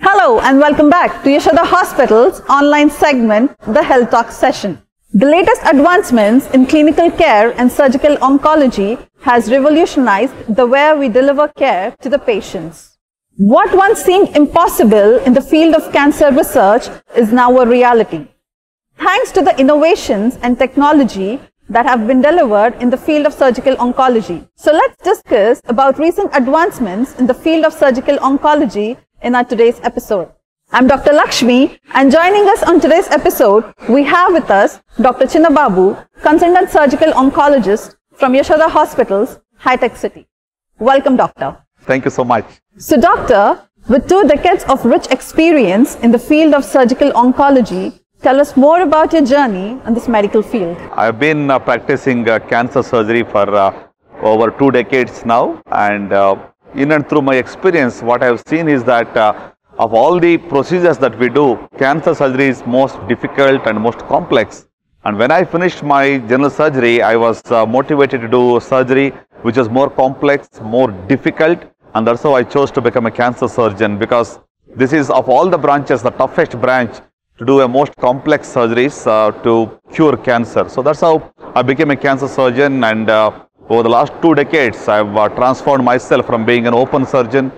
Hello and welcome back to Yashoda Hospital's online segment, the Health Talk session. The latest advancements in clinical care and surgical oncology has revolutionized the way we deliver care to the patients. What once seemed impossible in the field of cancer research is now a reality. Thanks to the innovations and technology that have been delivered in the field of surgical oncology. So let's discuss about recent advancements in the field of surgical oncology in our today's episode. I'm Dr. Lakshmi and joining us on today's episode, we have with us Dr. Chinnababu, consultant surgical oncologist from Yashoda Hospitals, High Tech City. Welcome, doctor. Thank you so much. So, doctor, with two decades of rich experience in the field of surgical oncology, tell us more about your journey in this medical field. I've been uh, practicing uh, cancer surgery for uh, over two decades now, and uh, in and through my experience, what I've seen is that uh, of all the procedures that we do, cancer surgery is most difficult and most complex. And when I finished my general surgery, I was uh, motivated to do surgery which is more complex, more difficult, and that's how I chose to become a cancer surgeon because this is of all the branches the toughest branch to do a most complex surgeries uh, to cure cancer. So that's how I became a cancer surgeon and uh, over the last two decades I've uh, transformed myself from being an open surgeon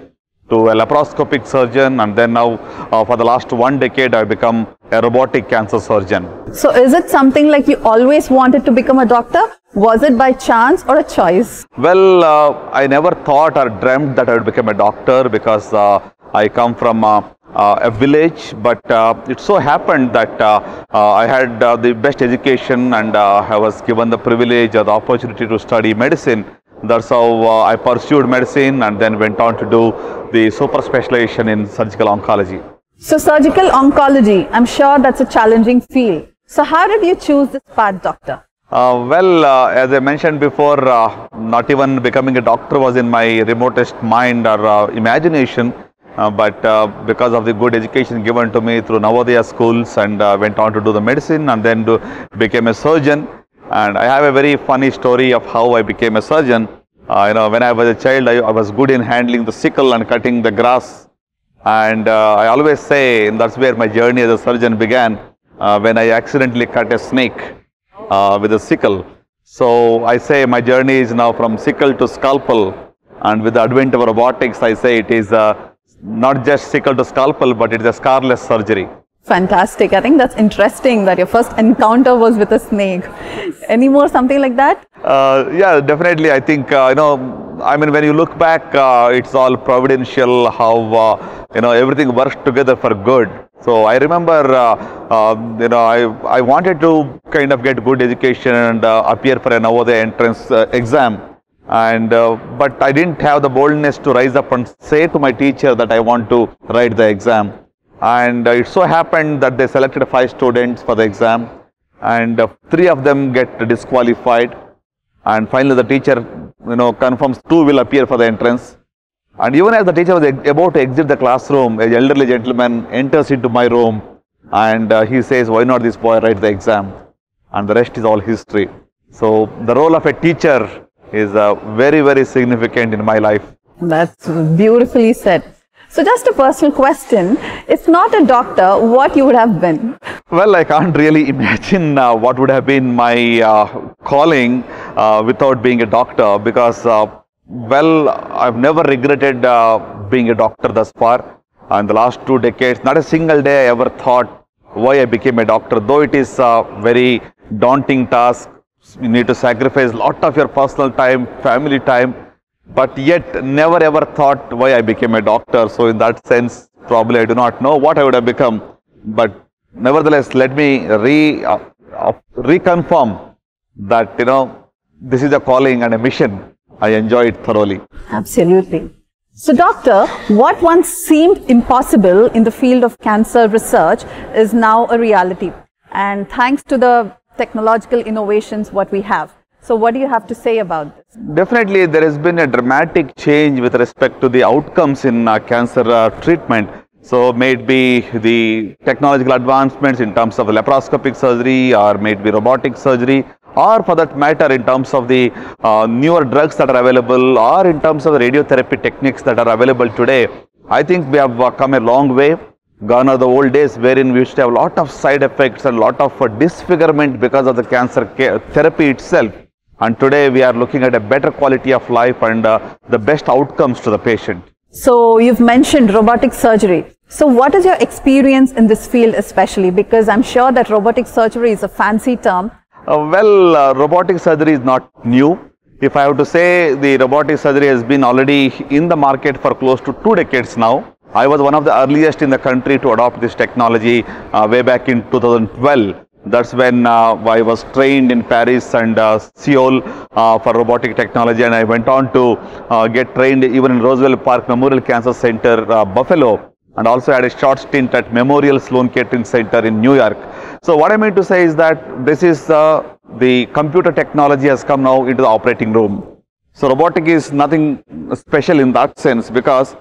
to a laparoscopic surgeon and then now uh, for the last one decade I've become a robotic cancer surgeon. So, is it something like you always wanted to become a doctor? Was it by chance or a choice? Well, uh, I never thought or dreamt that I would become a doctor because uh, I come from uh, uh, a village, but uh, it so happened that uh, uh, I had uh, the best education and uh, I was given the privilege or the opportunity to study medicine. That's how I pursued medicine and then went on to do the super specialization in surgical oncology. So, surgical oncology, I'm sure that's a challenging field. So, how did you choose this path, doctor? Uh, well, uh, as I mentioned before, uh, not even becoming a doctor was in my remotest mind or uh, imagination. Uh, but uh, because of the good education given to me through Navodaya schools and uh, went on to do the medicine and then do, became a surgeon. And I have a very funny story of how I became a surgeon. Uh, you know, when I was a child, I, I was good in handling the sickle and cutting the grass. And uh, I always say that's where my journey as a surgeon began when I accidentally cut a snake with a sickle. So I say my journey is now from sickle to scalpel. And with the advent of robotics, I say it is not just sickle to scalpel, but it is a scarless surgery. Fantastic. I think that's interesting that your first encounter was with a snake. Any more something like that? Uh, yeah, definitely. I think, uh, you know, I mean, when you look back, uh, it's all providential, how, uh, you know, everything works together for good. So I remember, uh, uh, you know, I, I wanted to kind of get good education and uh, appear for an Navodaya entrance uh, exam. And, uh, but I didn't have the boldness to rise up and say to my teacher that I want to write the exam. And uh, it so happened that they selected five students for the exam. And uh, three of them get disqualified. And finally the teacher you know confirms two will appear for the entrance. And even as the teacher was about to exit the classroom a elderly gentleman enters into my room. And uh, he says why not this boy write the exam? And the rest is all history. So the role of a teacher is uh, very very significant in my life That's beautifully said. So, just a personal question. If not a doctor, what you would have been? Well, I can't really imagine uh, what would have been my uh, calling uh, without being a doctor because, uh, well, I've never regretted uh, being a doctor thus far. And the last two decades, not a single day I ever thought why I became a doctor, though it is a very daunting task. You need to sacrifice a lot of your personal time, family time, but yet never ever thought why I became a doctor. So, in that sense, probably I do not know what I would have become. But nevertheless, let me re, uh, uh, reconfirm that, you know, this is a calling and a mission. I enjoy it thoroughly. Absolutely. So, doctor, what once seemed impossible in the field of cancer research is now a reality. And thanks to the technological innovations, what we have. So, what do you have to say about this? Definitely, there has been a dramatic change with respect to the outcomes in uh, cancer uh, treatment. So, may it be the technological advancements in terms of laparoscopic surgery, or may it be robotic surgery, or for that matter, in terms of the uh, newer drugs that are available, or in terms of the radiotherapy techniques that are available today. I think we have uh, come a long way. Gone are the old days wherein we used to have a lot of side effects and a lot of uh, disfigurement because of the cancer care, therapy itself. And today we are looking at a better quality of life and uh, the best outcomes to the patient. So you've mentioned robotic surgery. So what is your experience in this field especially? Because I'm sure that robotic surgery is a fancy term. Uh, well, uh, robotic surgery is not new. If I have to say, the robotic surgery has been already in the market for close to two decades now. I was one of the earliest in the country to adopt this technology uh, way back in 2012. That's when uh, I was trained in Paris and uh, Seoul uh, for robotic technology and I went on to uh, get trained even in Roswell Park Memorial Cancer Center, uh, Buffalo and also had a short stint at Memorial Sloan Kettering Center in New York. So what I mean to say is that this is uh, the computer technology has come now into the operating room. So robotic is nothing special in that sense because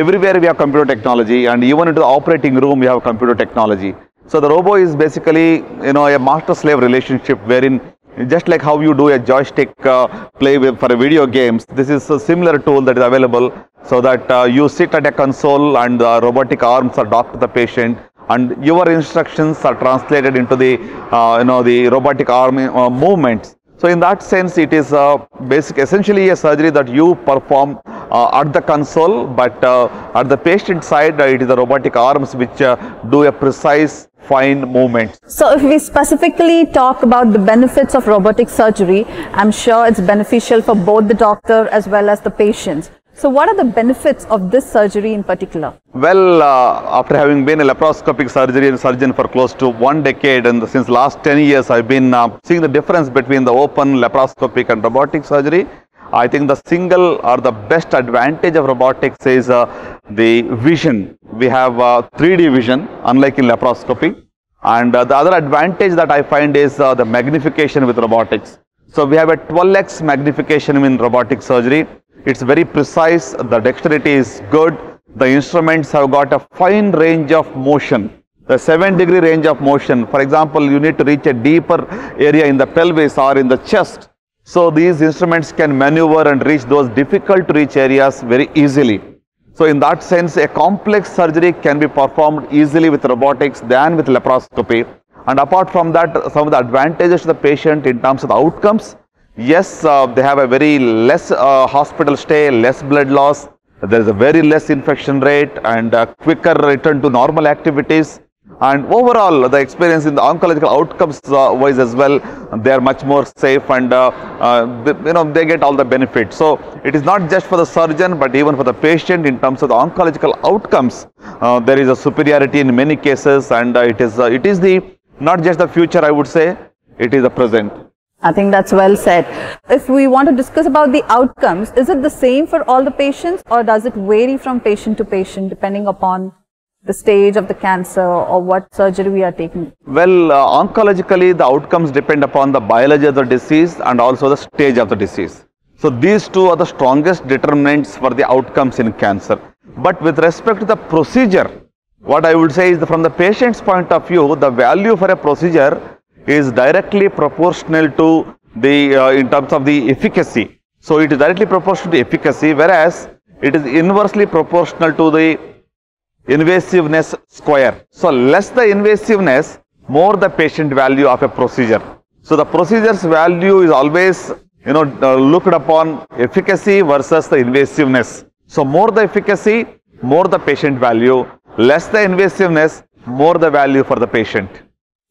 everywhere we have computer technology and even into the operating room we have computer technology. So the robo is basically you know a master slave relationship wherein just like how you do a joystick uh, play with for a video games this is a similar tool that is available so that uh, you sit at a console and the robotic arms are docked to the patient and your instructions are translated into the uh, you know the robotic arm uh, movements so in that sense it is uh, basic essentially a surgery that you perform uh, at the console but uh, at the patient side uh, it is the robotic arms which uh, do a precise fine movement So if we specifically talk about the benefits of robotic surgery, I'm sure it's beneficial for both the doctor as well as the patients. So what are the benefits of this surgery in particular? Well, uh, after having been a laparoscopic surgery and surgeon for close to one decade and since last 10 years, I've been uh, seeing the difference between the open laparoscopic and robotic surgery. I think the single or the best advantage of robotics is uh, the vision. We have uh, 3D vision, unlike in laparoscopy. And uh, the other advantage that I find is uh, the magnification with robotics. So we have a 12x magnification in robotic surgery. It's very precise, the dexterity is good, the instruments have got a fine range of motion. The 7 degree range of motion, for example, you need to reach a deeper area in the pelvis or in the chest. So these instruments can maneuver and reach those difficult to reach areas very easily. So in that sense, a complex surgery can be performed easily with robotics than with laparoscopy. And apart from that, some of the advantages to the patient in terms of the outcomes, yes, uh, they have a very less uh, hospital stay, less blood loss, there is a very less infection rate and quicker return to normal activities. And overall, the experience in the oncological outcomes uh, wise as well, they are much more safe and uh, uh, th- you know they get all the benefits. So it is not just for the surgeon, but even for the patient in terms of the oncological outcomes. Uh, there is a superiority in many cases, and uh, it is uh, it is the not just the future. I would say it is the present. I think that's well said. If we want to discuss about the outcomes, is it the same for all the patients or does it vary from patient to patient depending upon the stage of the cancer or what surgery we are taking? Well, uh, oncologically, the outcomes depend upon the biology of the disease and also the stage of the disease. So these two are the strongest determinants for the outcomes in cancer. But with respect to the procedure, what I would say is from the patient's point of view, the value for a procedure is directly proportional to the uh, in terms of the efficacy. So it is directly proportional to efficacy, whereas it is inversely proportional to the invasiveness square. So less the invasiveness, more the patient value of a procedure. So the procedure's value is always, you know, uh, looked upon efficacy versus the invasiveness. So more the efficacy, more the patient value, less the invasiveness, more the value for the patient.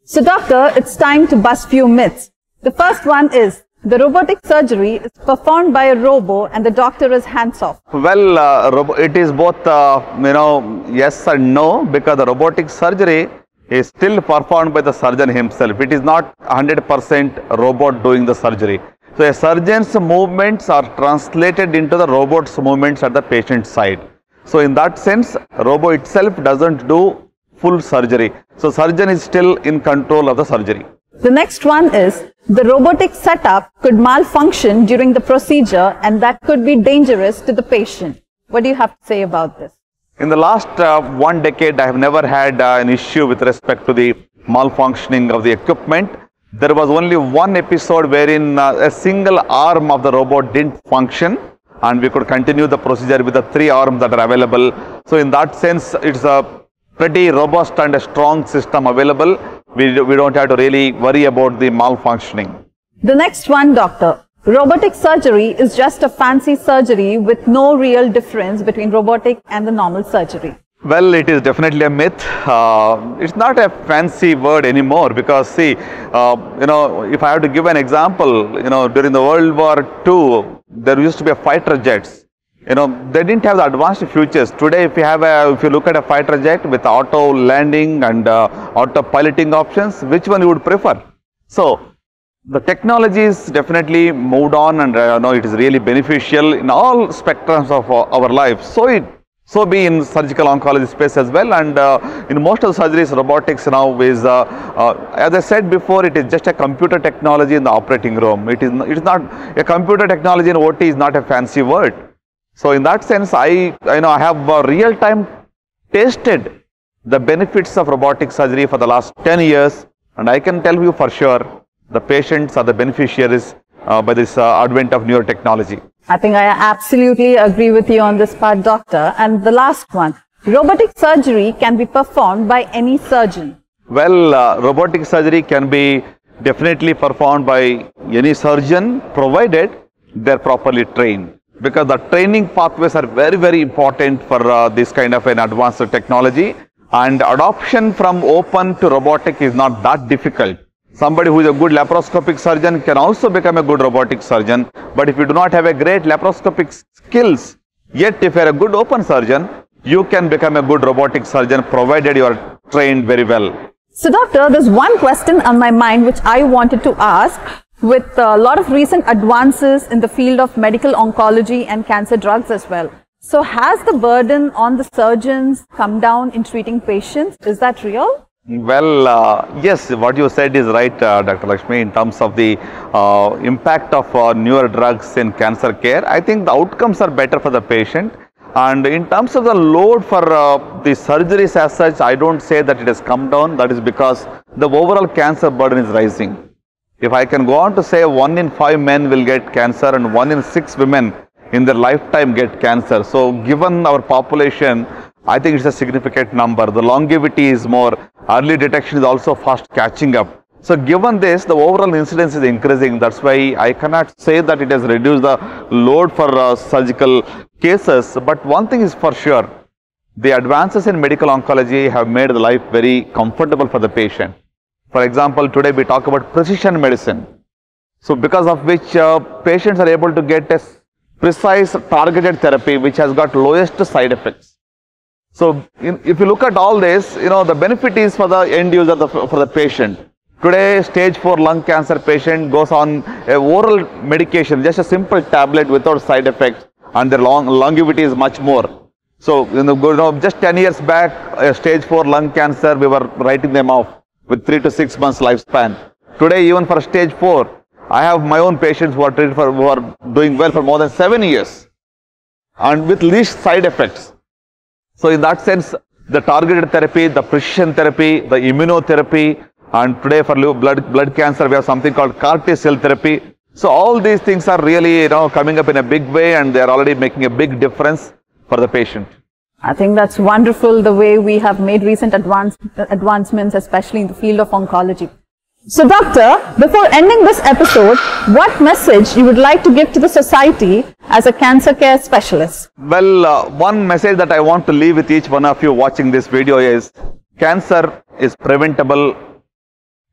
So doctor, it's time to bust few myths. The first one is the robotic surgery is performed by a robo and the doctor is hands off. Well, uh, it is both, uh, you know, yes and no, because the robotic surgery is still performed by the surgeon himself. It is not 100% robot doing the surgery. So, a surgeon's movements are translated into the robot's movements at the patient side. So, in that sense, robo itself doesn't do full surgery. So, surgeon is still in control of the surgery. The next one is the robotic setup could malfunction during the procedure and that could be dangerous to the patient. What do you have to say about this? In the last uh, one decade, I have never had uh, an issue with respect to the malfunctioning of the equipment. There was only one episode wherein uh, a single arm of the robot didn't function and we could continue the procedure with the three arms that are available So in that sense, it's a pretty robust and a strong system available. We, we don't have to really worry about the malfunctioning. The next one, doctor. Robotic surgery is just a fancy surgery with no real difference between robotic and the normal surgery. Well, it is definitely a myth. Uh, it's not a fancy word anymore because see, uh, you know, if I have to give an example, you know, during the World War II, there used to be a fighter jets. You know, they didn't have the advanced features. Today, if you have a, if you look at a fighter jet with auto landing and uh, auto piloting options, which one you would prefer? So, the technology is definitely moved on and uh, know it is really beneficial in all spectrums of uh, our life. So it so be in surgical oncology space as well and uh, in most of the surgeries robotics now is uh, uh, as I said before it is just a computer technology in the operating room. It is it is not a computer technology in OT is not a fancy word. So in that sense I I know I have uh, real time tasted the benefits of robotic surgery for the last 10 years and I can tell you for sure the patients are the beneficiaries uh, by this uh, advent of newer technology. I think I absolutely agree with you on this part, doctor. And the last one, robotic surgery can be performed by any surgeon. Well, uh, robotic surgery can be definitely performed by any surgeon provided they're properly trained because the training pathways are very very important for uh, this kind of an advanced technology and adoption from open to robotic is not that difficult Somebody who is a good laparoscopic surgeon can also become a good robotic surgeon. But if you do not have a great laparoscopic skills, yet if you are a good open surgeon, you can become a good robotic surgeon provided you are trained very well. So doctor, there's one question on my mind which I wanted to ask. With a lot of recent advances in the field of medical oncology and cancer drugs as well. So has the burden on the surgeons come down in treating patients? Is that real? Well, uh, yes, what you said is right, uh, Dr. Lakshmi, in terms of the uh, impact of uh, newer drugs in cancer care. I think the outcomes are better for the patient. And in terms of the load for uh, the surgeries as such, I don't say that it has come down. That is because the overall cancer burden is rising. If I can go on to say one in five men will get cancer and one in six women in their lifetime get cancer. So given our population, I think it's a significant number. The longevity is more, early detection is also fast catching up. So given this, the overall incidence is increasing. That's why I cannot say that it has reduced the load for uh, surgical cases. But one thing is for sure, the advances in medical oncology have made the life very comfortable for the patient. For example, today we talk about precision medicine. So because of which uh, patients are able to get a precise targeted therapy which has got lowest side effects. So in, if you look at all this, you know, the benefit is for the end user, the, for the patient. Today, stage 4 lung cancer patient goes on a oral medication, just a simple tablet without side effects and their long, longevity is much more. So, you know, just 10 years back, a stage 4 lung cancer, we were writing them off with 3 to 6 months lifespan. Today, even for stage 4, I have my own patients who are treated for, who are doing well for more than 7 years and with least side effects. So in that sense, the targeted therapy, the precision therapy, the immunotherapy, and today for blood, blood cancer, we have something called CAR T cell therapy. So all these things are really, you know, coming up in a big way and they are already making a big difference for the patient. I think that's wonderful the way we have made recent advance, advancements, especially in the field of oncology. So doctor, before ending this episode, what message you would like to give to the society as a cancer care specialist? Well, uh, one message that I want to leave with each one of you watching this video is cancer is preventable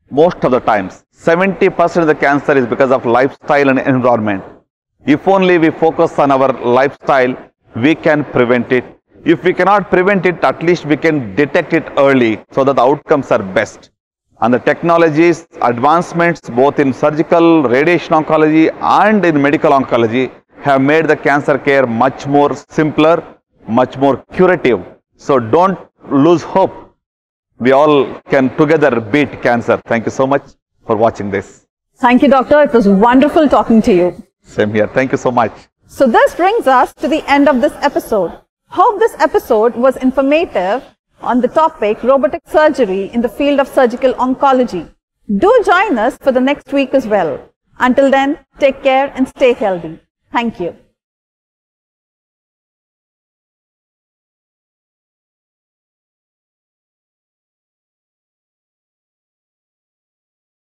most of the times. 70% of the cancer is because of lifestyle and environment. If only we focus on our lifestyle, we can prevent it. If we cannot prevent it, at least we can detect it early so that the outcomes are best and the technologies advancements both in surgical, radiation oncology and in medical oncology have made the cancer care much more simpler, much more curative. So don't lose hope. We all can together beat cancer. Thank you so much for watching this. Thank you, doctor. It was wonderful talking to you. Same here. Thank you so much. So this brings us to the end of this episode. Hope this episode was informative on the topic robotic surgery in the field of surgical oncology. Do join us for the next week as well. Until then, take care and stay healthy. Thank you.